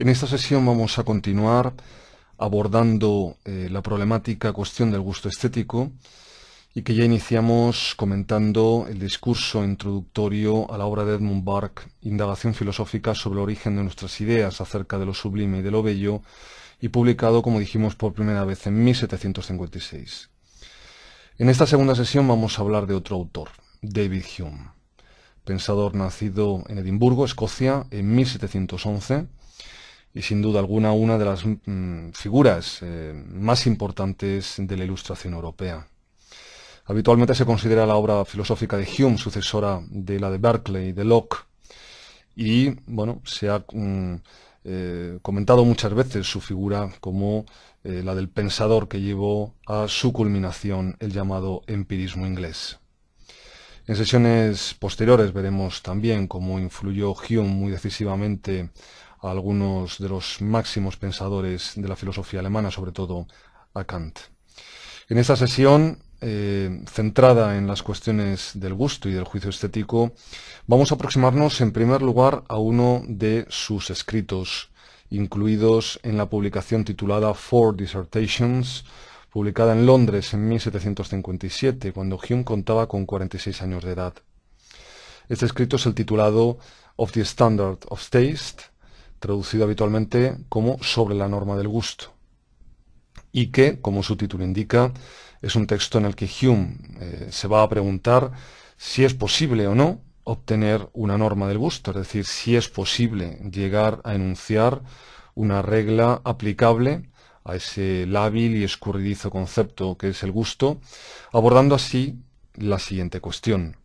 En esta sesión vamos a continuar abordando eh, la problemática cuestión del gusto estético y que ya iniciamos comentando el discurso introductorio a la obra de Edmund Burke, Indagación filosófica sobre el origen de nuestras ideas acerca de lo sublime y de lo bello, y publicado, como dijimos, por primera vez en 1756. En esta segunda sesión vamos a hablar de otro autor, David Hume, pensador nacido en Edimburgo, Escocia, en 1711, y sin duda alguna una de las mm, figuras eh, más importantes de la ilustración europea. Habitualmente se considera la obra filosófica de Hume sucesora de la de Berkeley y de Locke y bueno, se ha mm, eh, comentado muchas veces su figura como eh, la del pensador que llevó a su culminación el llamado empirismo inglés. En sesiones posteriores veremos también cómo influyó Hume muy decisivamente a algunos de los máximos pensadores de la filosofía alemana, sobre todo a Kant. En esta sesión, eh, centrada en las cuestiones del gusto y del juicio estético, vamos a aproximarnos en primer lugar a uno de sus escritos, incluidos en la publicación titulada Four Dissertations, publicada en Londres en 1757, cuando Hume contaba con 46 años de edad. Este escrito es el titulado Of the Standard of Taste, traducido habitualmente como sobre la norma del gusto, y que, como su título indica, es un texto en el que Hume eh, se va a preguntar si es posible o no obtener una norma del gusto, es decir, si es posible llegar a enunciar una regla aplicable a ese lábil y escurridizo concepto que es el gusto, abordando así la siguiente cuestión.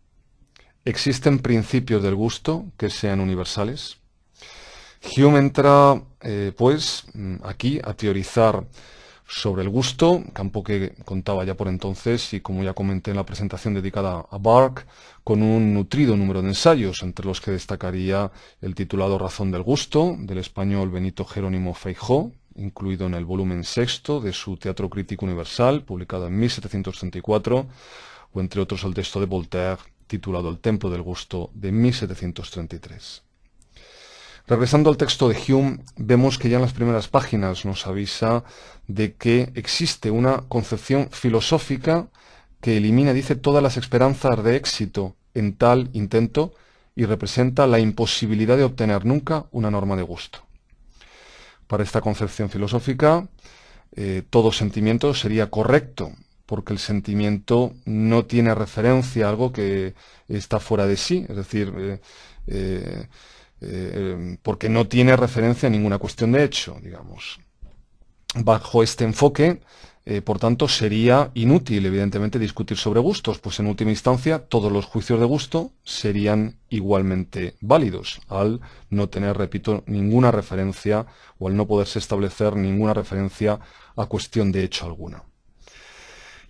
¿Existen principios del gusto que sean universales? Hume entra, eh, pues, mm, aquí a teorizar sobre el gusto, campo que contaba ya por entonces y como ya comenté en la presentación dedicada a Bark, con un nutrido número de ensayos, entre los que destacaría el titulado Razón del Gusto, del español Benito Jerónimo Feijó, incluido en el volumen sexto de su Teatro Crítico Universal, publicado en 1734, o entre otros el texto de Voltaire, titulado El Templo del Gusto, de 1733. Regresando al texto de Hume, vemos que ya en las primeras páginas nos avisa de que existe una concepción filosófica que elimina, dice, todas las esperanzas de éxito en tal intento y representa la imposibilidad de obtener nunca una norma de gusto. Para esta concepción filosófica, eh, todo sentimiento sería correcto, porque el sentimiento no tiene referencia a algo que está fuera de sí, es decir, eh, eh, eh, porque no tiene referencia a ninguna cuestión de hecho, digamos. Bajo este enfoque, eh, por tanto, sería inútil, evidentemente, discutir sobre gustos, pues en última instancia todos los juicios de gusto serían igualmente válidos, al no tener, repito, ninguna referencia o al no poderse establecer ninguna referencia a cuestión de hecho alguna.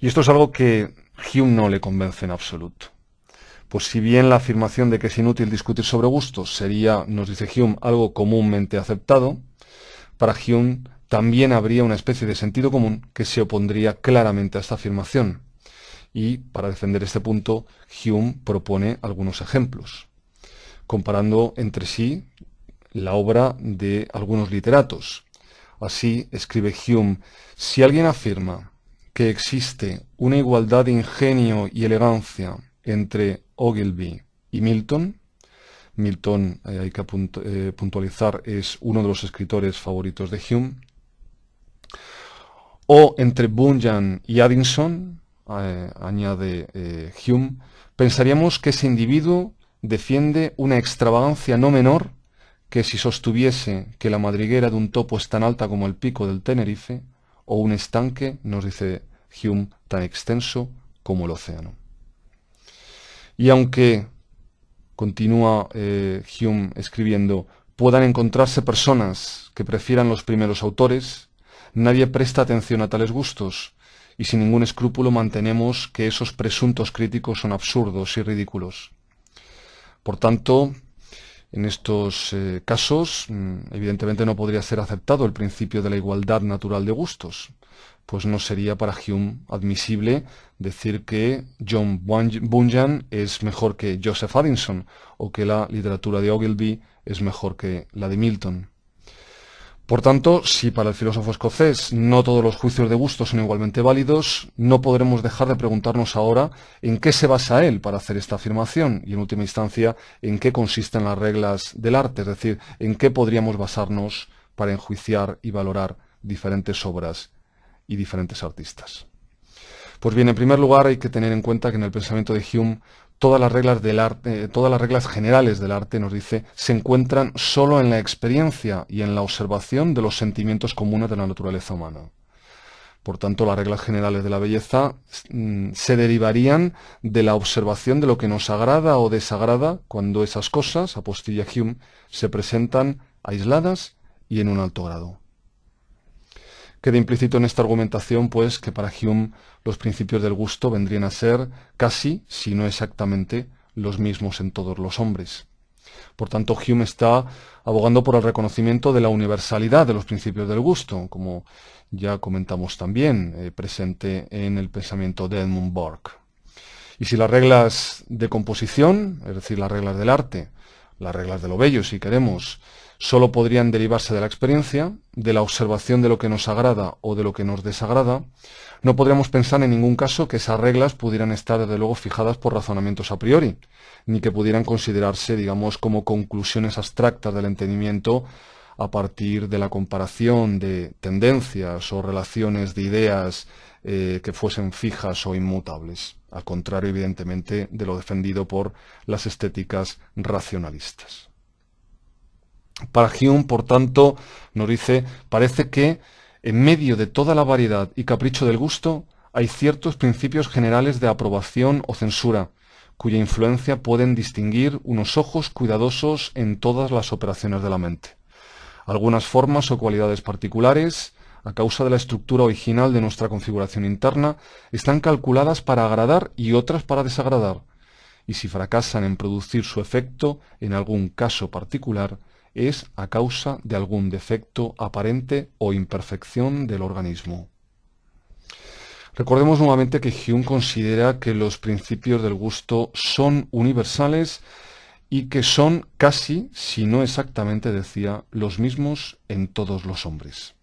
Y esto es algo que Hume no le convence en absoluto. Pues si bien la afirmación de que es inútil discutir sobre gustos sería, nos dice Hume, algo comúnmente aceptado, para Hume también habría una especie de sentido común que se opondría claramente a esta afirmación. Y para defender este punto, Hume propone algunos ejemplos, comparando entre sí la obra de algunos literatos. Así escribe Hume, si alguien afirma que existe una igualdad de ingenio y elegancia entre Ogilvy y Milton. Milton, eh, hay que eh, puntualizar, es uno de los escritores favoritos de Hume. O entre Bunyan y Addison, eh, añade Hume, pensaríamos que ese individuo defiende una extravagancia no menor que si sostuviese que la madriguera de un topo es tan alta como el pico del Tenerife, o un estanque, nos dice Hume, tan extenso como el océano. Y aunque, continúa eh, Hume escribiendo, puedan encontrarse personas que prefieran los primeros autores, nadie presta atención a tales gustos y sin ningún escrúpulo mantenemos que esos presuntos críticos son absurdos y ridículos. Por tanto, en estos eh, casos, mm, evidentemente no podría ser aceptado el principio de la igualdad natural de gustos, pues no sería para Hume admisible decir que John Bunyan es mejor que Joseph Addison o que la literatura de Ogilvy es mejor que la de Milton. Por tanto, si para el filósofo escocés no todos los juicios de gusto son igualmente válidos, no podremos dejar de preguntarnos ahora en qué se basa él para hacer esta afirmación y, en última instancia, en qué consisten las reglas del arte, es decir, en qué podríamos basarnos para enjuiciar y valorar diferentes obras y diferentes artistas. Pues bien, en primer lugar hay que tener en cuenta que en el pensamiento de Hume todas las reglas del arte, eh, todas las reglas generales del arte, nos dice, se encuentran solo en la experiencia y en la observación de los sentimientos comunes de la naturaleza humana. Por tanto, las reglas generales de la belleza mm, se derivarían de la observación de lo que nos agrada o desagrada cuando esas cosas, apostilla Hume, se presentan aisladas y en un alto grado. Queda implícito en esta argumentación, pues, que para Hume los principios del gusto vendrían a ser casi, si no exactamente, los mismos en todos los hombres. Por tanto, Hume está abogando por el reconocimiento de la universalidad de los principios del gusto, como ya comentamos también, eh, presente en el pensamiento de Edmund Burke. Y si las reglas de composición, es decir, las reglas del arte, las reglas de lo bello, si queremos, solo podrían derivarse de la experiencia, de la observación de lo que nos agrada o de lo que nos desagrada, no podríamos pensar en ningún caso que esas reglas pudieran estar desde luego fijadas por razonamientos a priori, ni que pudieran considerarse, digamos, como conclusiones abstractas del entendimiento a partir de la comparación de tendencias o relaciones de ideas eh, que fuesen fijas o inmutables, al contrario, evidentemente, de lo defendido por las estéticas racionalistas. Para Hume, por tanto, nos dice, parece que en medio de toda la variedad y capricho del gusto, hay ciertos principios generales de aprobación o censura, cuya influencia pueden distinguir unos ojos cuidadosos en todas las operaciones de la mente. Algunas formas o cualidades particulares, a causa de la estructura original de nuestra configuración interna, están calculadas para agradar y otras para desagradar, y si fracasan en producir su efecto en algún caso particular, es a causa de algún defecto aparente o imperfección del organismo. Recordemos nuevamente que Hume considera que los principios del gusto son universales y que son casi, si no exactamente decía, los mismos en todos los hombres.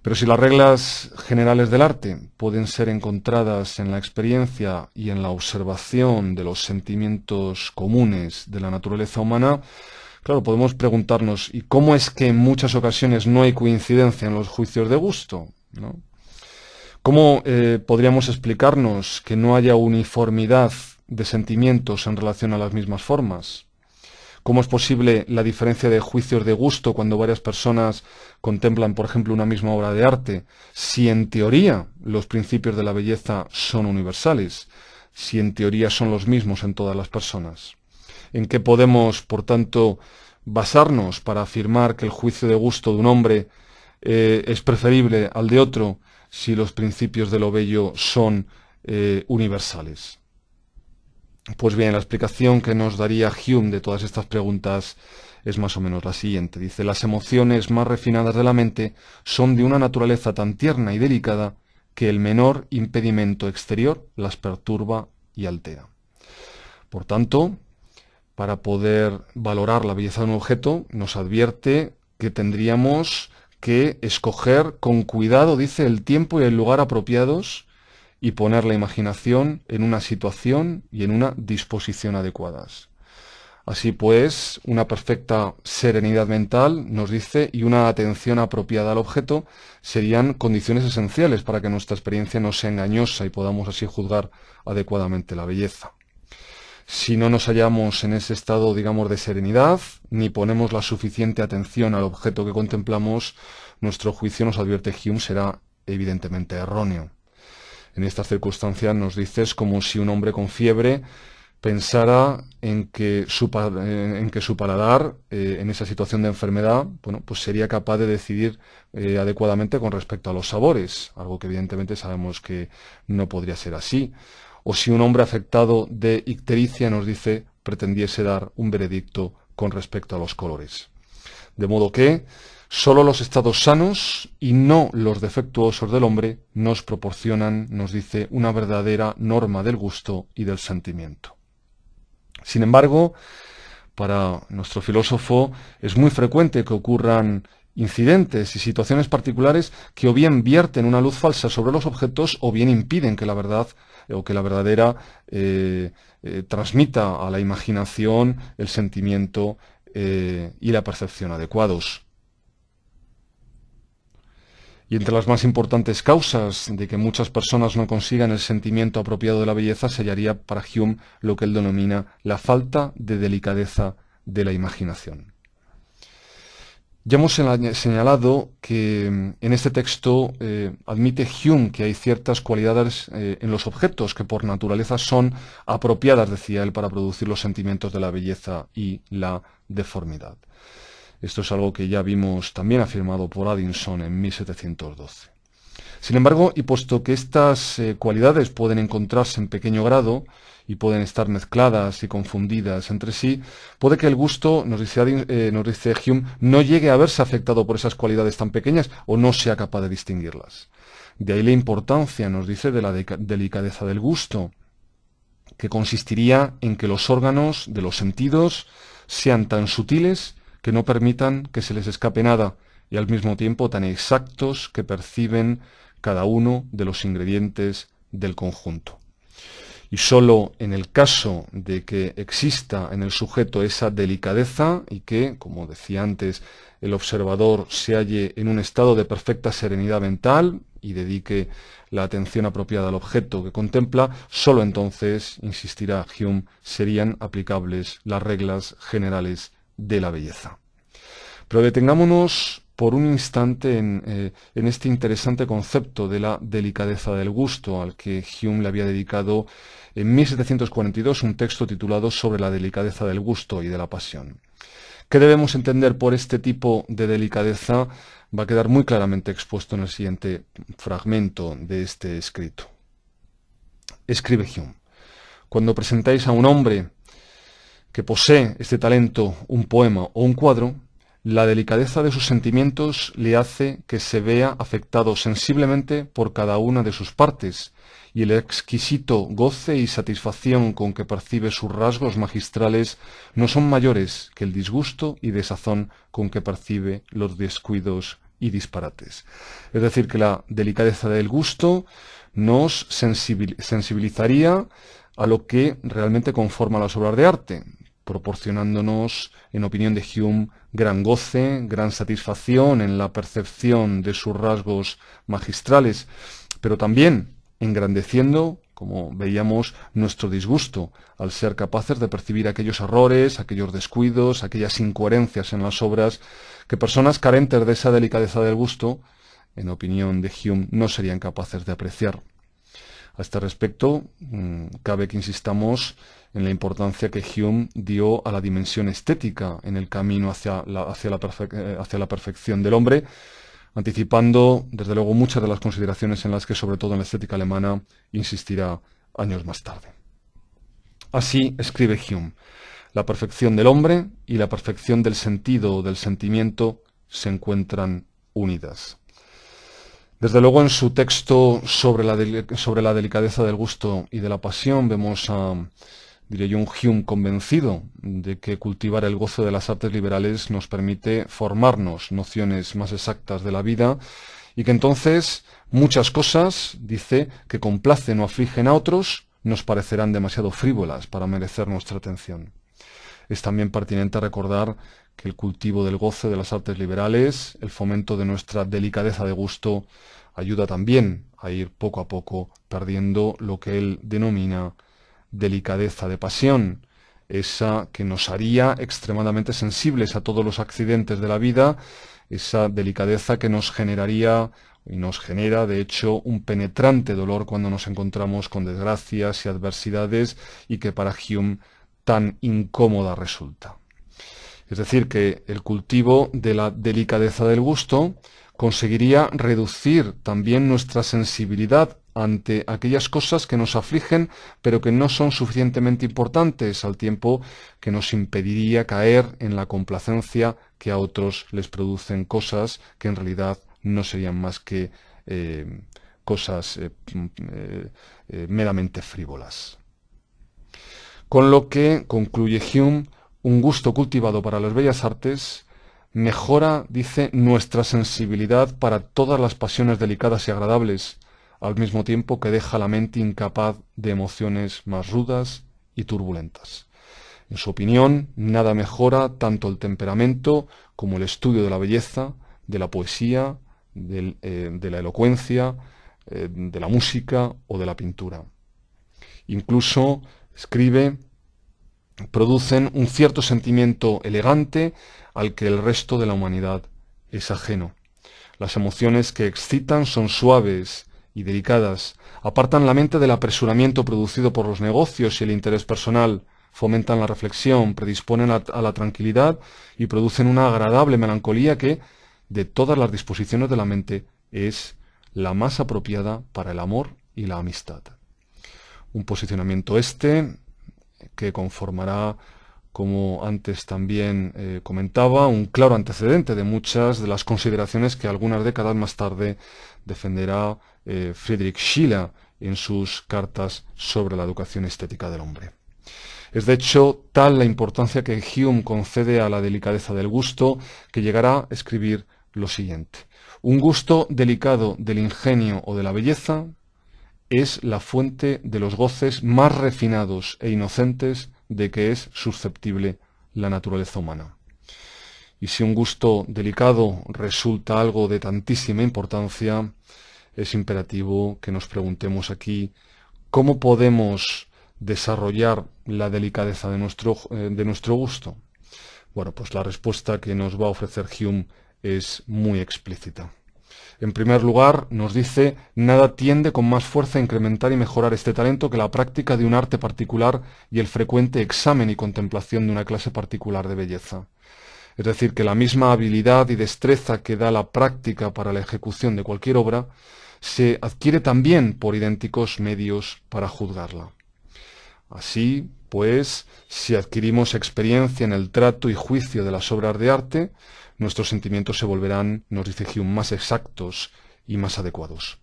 Pero si las reglas generales del arte pueden ser encontradas en la experiencia y en la observación de los sentimientos comunes de la naturaleza humana, Claro, podemos preguntarnos, ¿y cómo es que en muchas ocasiones no hay coincidencia en los juicios de gusto? ¿Cómo eh, podríamos explicarnos que no haya uniformidad de sentimientos en relación a las mismas formas? ¿Cómo es posible la diferencia de juicios de gusto cuando varias personas contemplan, por ejemplo, una misma obra de arte, si en teoría los principios de la belleza son universales, si en teoría son los mismos en todas las personas? En qué podemos, por tanto, basarnos para afirmar que el juicio de gusto de un hombre eh, es preferible al de otro si los principios de lo bello son eh, universales. Pues bien, la explicación que nos daría Hume de todas estas preguntas es más o menos la siguiente. Dice, las emociones más refinadas de la mente son de una naturaleza tan tierna y delicada que el menor impedimento exterior las perturba y altera. Por tanto, para poder valorar la belleza de un objeto, nos advierte que tendríamos que escoger con cuidado, dice, el tiempo y el lugar apropiados y poner la imaginación en una situación y en una disposición adecuadas. Así pues, una perfecta serenidad mental, nos dice, y una atención apropiada al objeto serían condiciones esenciales para que nuestra experiencia no sea engañosa y podamos así juzgar adecuadamente la belleza. Si no nos hallamos en ese estado, digamos, de serenidad, ni ponemos la suficiente atención al objeto que contemplamos, nuestro juicio, nos advierte Hume, será evidentemente erróneo. En estas circunstancias nos dices como si un hombre con fiebre pensara en que su, en que su paladar, eh, en esa situación de enfermedad, bueno, pues sería capaz de decidir eh, adecuadamente con respecto a los sabores, algo que evidentemente sabemos que no podría ser así o si un hombre afectado de ictericia nos dice pretendiese dar un veredicto con respecto a los colores. De modo que sólo los estados sanos y no los defectuosos del hombre nos proporcionan, nos dice, una verdadera norma del gusto y del sentimiento. Sin embargo, para nuestro filósofo es muy frecuente que ocurran incidentes y situaciones particulares que o bien vierten una luz falsa sobre los objetos o bien impiden que la verdad o que la verdadera eh, eh, transmita a la imaginación el sentimiento eh, y la percepción adecuados. Y entre las más importantes causas de que muchas personas no consigan el sentimiento apropiado de la belleza se hallaría para Hume lo que él denomina la falta de delicadeza de la imaginación. Ya hemos señalado que mm, en este texto eh, admite Hume que hay ciertas cualidades eh, en los objetos que por naturaleza son apropiadas, decía él, para producir los sentimientos de la belleza y la deformidad. Esto es algo que ya vimos también afirmado por Addison en 1712. Sin embargo, y puesto que estas eh, cualidades pueden encontrarse en pequeño grado, y pueden estar mezcladas y confundidas entre sí, puede que el gusto, nos dice, eh, nos dice Hume, no llegue a verse afectado por esas cualidades tan pequeñas o no sea capaz de distinguirlas. De ahí la importancia, nos dice, de la delicadeza del gusto, que consistiría en que los órganos de los sentidos sean tan sutiles que no permitan que se les escape nada y al mismo tiempo tan exactos que perciben cada uno de los ingredientes del conjunto y sólo en el caso de que exista en el sujeto esa delicadeza y que, como decía antes, el observador se halle en un estado de perfecta serenidad mental y dedique la atención apropiada al objeto que contempla, sólo entonces, insistirá Hume, serían aplicables las reglas generales de la belleza. Pero detengámonos por un instante eh, en, este interesante concepto de la delicadeza del gusto, al que Hume le había dedicado en 1742 un texto titulado Sobre la delicadeza del gusto y de la pasión. ¿Qué debemos entender por este tipo de delicadeza? Va a quedar muy claramente expuesto en el siguiente fragmento de este escrito. Escribe Hume. Cuando presentáis a un hombre que posee este talento, un poema o un cuadro, la delicadeza de sus sentimientos le hace que se vea afectado sensiblemente por cada una de sus partes, y el exquisito goce y satisfacción con que percibe sus rasgos magistrales no son mayores que el disgusto y desazón con que percibe los descuidos y disparates. Es decir, que la delicadeza del gusto nos sensibilizaría a lo que realmente conforma las obras de arte, proporcionándonos, en opinión de Hume, gran goce, gran satisfacción en la percepción de sus rasgos magistrales, pero también engrandeciendo, como veíamos, nuestro disgusto al ser capaces de percibir aquellos errores, aquellos descuidos, aquellas incoherencias en las obras que personas carentes de esa delicadeza del gusto, en opinión de Hume, no serían capaces de apreciar. A este respecto, mm, cabe que insistamos en la importancia que Hume dio a la dimensión estética en el camino hacia la, hacia la, eh, hacia la perfección del hombre, anticipando, desde luego, muchas de las consideraciones en las que, sobre todo en la estética alemana, insistirá años más tarde. Así escribe Hume, la perfección del hombre y la perfección del sentido o del sentimiento se encuentran unidas. Desde luego en su texto sobre la, sobre la delicadeza del gusto y de la pasión vemos a, diré yo, un Hume convencido de que cultivar el gozo de las artes liberales nos permite formarnos nociones más exactas de la vida y que entonces muchas cosas, dice, que complacen o afligen a otros, nos parecerán demasiado frívolas para merecer nuestra atención. Es también pertinente recordar que el cultivo del goce de las artes liberales, el fomento de nuestra delicadeza de gusto, ayuda también a ir poco a poco perdiendo lo que él denomina delicadeza de pasión, esa que nos haría extremadamente sensibles a todos los accidentes de la vida, esa delicadeza que nos generaría y nos genera, de hecho, un penetrante dolor cuando nos encontramos con desgracias y adversidades y que para Hume tan incómoda resulta. Es decir, que el cultivo de la delicadeza del gusto conseguiría reducir también nuestra sensibilidad ante aquellas cosas que nos afligen pero que no son suficientemente importantes al tiempo que nos impediría caer en la complacencia que a otros les producen cosas que en realidad no serían más que eh, cosas eh, eh, meramente frívolas. Con lo que, concluye Hume, un gusto cultivado para las bellas artes mejora, dice, nuestra sensibilidad para todas las pasiones delicadas y agradables, al mismo tiempo que deja la mente incapaz de emociones más rudas y turbulentas. En su opinión, nada mejora tanto el temperamento como el estudio de la belleza, de la poesía, eh, de la elocuencia, eh, de la música o de la pintura. Incluso escribe, producen un cierto sentimiento elegante al que el resto de la humanidad es ajeno. Las emociones que excitan son suaves, y delicadas, apartan la mente del apresuramiento producido por los negocios y el interés personal, fomentan la reflexión, predisponen a, la tranquilidad y producen una agradable melancolía que, de todas las disposiciones de la mente, es la más apropiada para el amor y la amistad. Un posicionamiento este que conformará, como antes también eh, comentaba, un claro antecedente de muchas de las consideraciones que algunas décadas más tarde defenderá eh, Friedrich Schiller en sus cartas sobre la educación estética del hombre. Es de hecho tal la importancia que Hume concede a la delicadeza del gusto que llegará a escribir lo siguiente. Un gusto delicado del ingenio o de la belleza es la fuente de los goces más refinados e inocentes de que es susceptible la naturaleza humana. Y si un gusto delicado resulta algo de tantísima importancia, es imperativo que nos preguntemos aquí cómo podemos desarrollar la delicadeza de nuestro, eh, de nuestro gusto. Bueno, pues la respuesta que nos va a ofrecer Hume es muy explícita. En primer lugar, nos dice, nada tiende con más fuerza a incrementar y mejorar este talento que la práctica de un arte particular y el frecuente examen y contemplación de una clase particular de belleza. Es decir, que la misma habilidad y destreza que da la práctica para la ejecución de cualquier obra se adquiere también por idénticos medios para juzgarla. Así, pues, si adquirimos experiencia en el trato y juicio de las obras de arte, nuestros sentimientos se volverán, nos dice Hume, más exactos y más adecuados.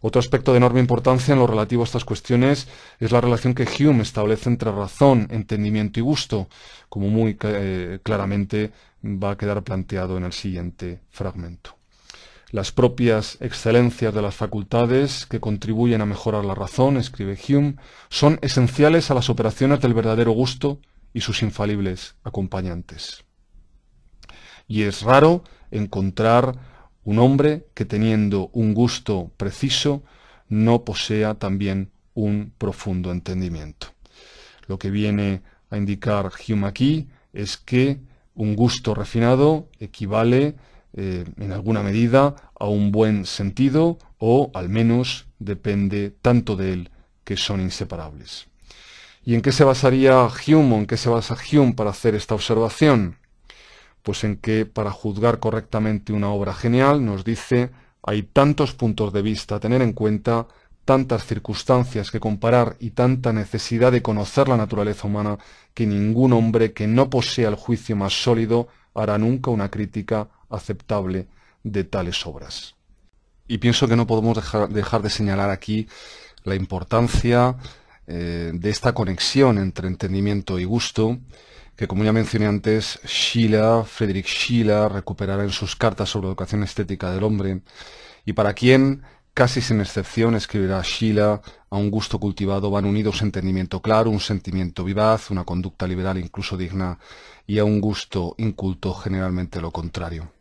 Otro aspecto de enorme importancia en lo relativo a estas cuestiones es la relación que Hume establece entre razón, entendimiento y gusto, como muy eh, claramente va a quedar planteado en el siguiente fragmento. Las propias excelencias de las facultades que contribuyen a mejorar la razón, escribe Hume, son esenciales a las operaciones del verdadero gusto y sus infalibles acompañantes. Y es raro encontrar un hombre que teniendo un gusto preciso no posea también un profundo entendimiento. Lo que viene a indicar Hume aquí es que un gusto refinado equivale eh, en alguna medida a un buen sentido o al menos depende tanto de él que son inseparables. ¿Y en qué se basaría Hume o en qué se basa Hume para hacer esta observación? Pues en que para juzgar correctamente una obra genial nos dice hay tantos puntos de vista a tener en cuenta, tantas circunstancias que comparar y tanta necesidad de conocer la naturaleza humana que ningún hombre que no posea el juicio más sólido hará nunca una crítica aceptable de tales obras. Y pienso que no podemos dejar, de señalar aquí la importancia eh, de esta conexión entre entendimiento y gusto, que como ya mencioné antes, Schiller, Friedrich Schiller, recuperará en sus cartas sobre educación estética del hombre, y para quien, casi sin excepción, escribirá Schiller, a un gusto cultivado van unidos entendimiento claro, un sentimiento vivaz, una conducta liberal incluso digna, y a un gusto inculto generalmente lo contrario.